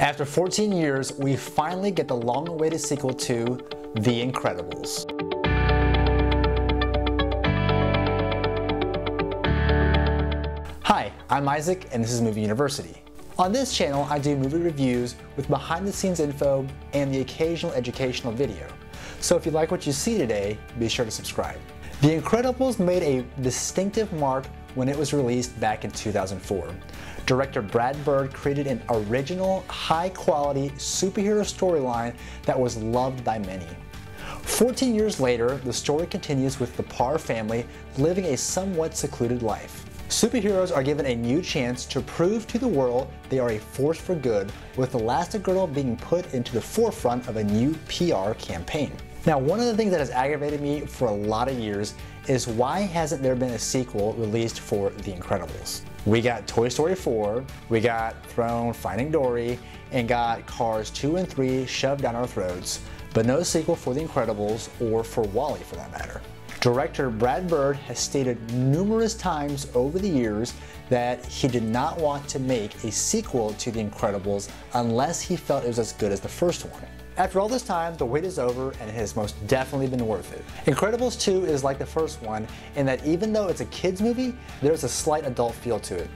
After 14 years, we finally get the long-awaited sequel to The Incredibles. Hi, I'm Isaac and this is Movie University. On this channel, I do movie reviews with behind the scenes info and the occasional educational video. So if you like what you see today, be sure to subscribe. The Incredibles made a distinctive mark when it was released back in 2004. Director Brad Bird created an original, high-quality superhero storyline that was loved by many. 14 years later, the story continues with the Parr family living a somewhat secluded life. Superheroes are given a new chance to prove to the world they are a force for good, with Elastigirl being put into the forefront of a new PR campaign. Now, one of the things that has aggravated me for a lot of years is why hasn't there been a sequel released for The Incredibles? We got Toy Story 4, we got Thrown Finding Dory, and got Cars 2 and 3 shoved down our throats, but no sequel for The Incredibles or for WALL-E for that matter. Director Brad Bird has stated numerous times over the years that he did not want to make a sequel to The Incredibles unless he felt it was as good as the first one. After all this time, the wait is over and it has most definitely been worth it. Incredibles 2 is like the first one in that even though it's a kid's movie, there's a slight adult feel to it.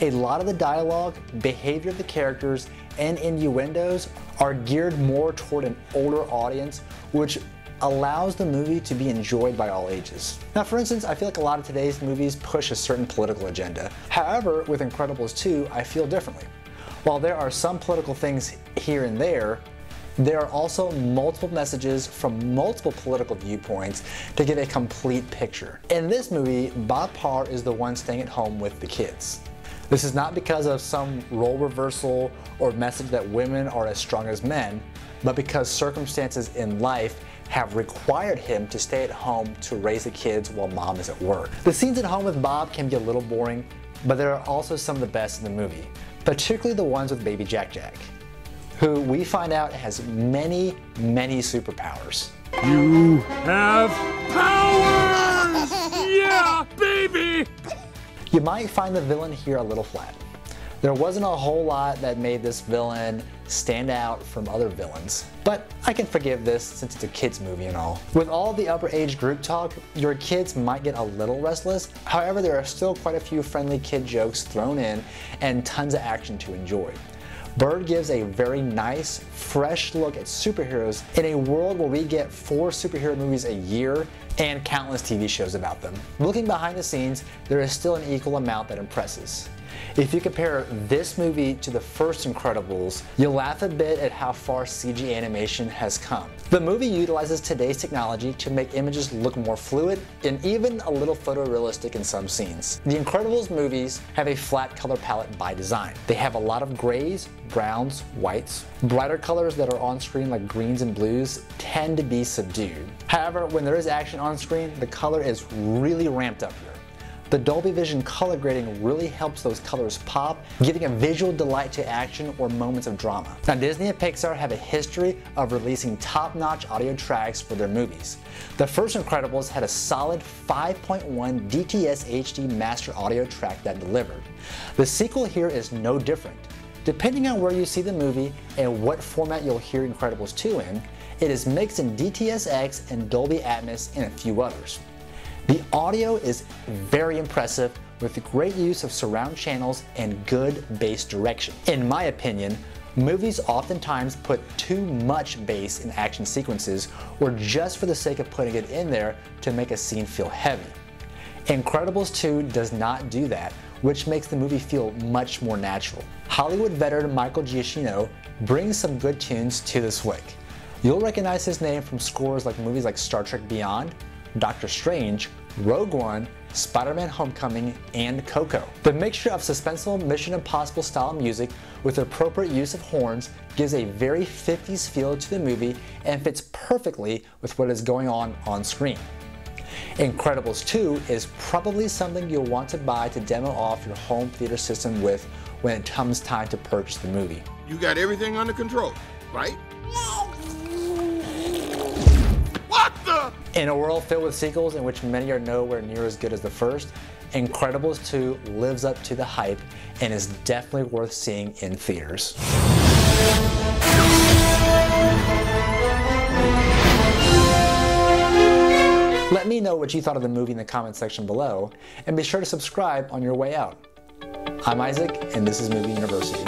A lot of the dialogue, behavior of the characters, and innuendos are geared more toward an older audience, which allows the movie to be enjoyed by all ages. Now, for instance, I feel like a lot of today's movies push a certain political agenda. However, with Incredibles 2, I feel differently. While there are some political things here and there, there are also multiple messages from multiple political viewpoints to get a complete picture. In this movie, Bob Parr is the one staying at home with the kids. This is not because of some role reversal or message that women are as strong as men, but because circumstances in life have required him to stay at home to raise the kids while mom is at work. The scenes at home with Bob can be a little boring, but there are also some of the best in the movie, particularly the ones with baby Jack Jack who we find out has many, many superpowers. You have powers! yeah, baby! You might find the villain here a little flat. There wasn't a whole lot that made this villain stand out from other villains, but I can forgive this since it's a kids movie and all. With all the upper age group talk, your kids might get a little restless, however there are still quite a few friendly kid jokes thrown in and tons of action to enjoy. Bird gives a very nice, fresh look at superheroes in a world where we get four superhero movies a year and countless TV shows about them. Looking behind the scenes, there is still an equal amount that impresses. If you compare this movie to the first Incredibles, you'll laugh a bit at how far CG animation has come. The movie utilizes today's technology to make images look more fluid and even a little photorealistic in some scenes. The Incredibles movies have a flat color palette by design. They have a lot of grays, browns, whites. Brighter colors that are on screen like greens and blues tend to be subdued. However, when there is action on screen, the color is really ramped up here. The Dolby Vision color grading really helps those colors pop, giving a visual delight to action or moments of drama. Now Disney and Pixar have a history of releasing top-notch audio tracks for their movies. The first Incredibles had a solid 5.1 DTS HD master audio track that delivered. The sequel here is no different. Depending on where you see the movie and what format you'll hear Incredibles 2 in, it is mixed in DTS:X and Dolby Atmos and a few others. The audio is very impressive with great use of surround channels and good bass direction. In my opinion, movies oftentimes put too much bass in action sequences or just for the sake of putting it in there to make a scene feel heavy. Incredibles 2 does not do that, which makes the movie feel much more natural. Hollywood veteran Michael Giacchino brings some good tunes to this flick. You'll recognize his name from scores like movies like Star Trek Beyond, Doctor Strange, Rogue One, Spider-Man Homecoming, and Coco. The mixture of suspenseful Mission Impossible style music with appropriate use of horns gives a very 50s feel to the movie and fits perfectly with what is going on on screen. Incredibles 2 is probably something you'll want to buy to demo off your home theater system with when it comes time to purchase the movie. You got everything under control, right? What the? In a world filled with sequels in which many are nowhere near as good as the first, Incredibles 2 lives up to the hype and is definitely worth seeing in theaters. Me know what you thought of the movie in the comment section below, and be sure to subscribe on your way out. I'm Isaac, and this is Movie University.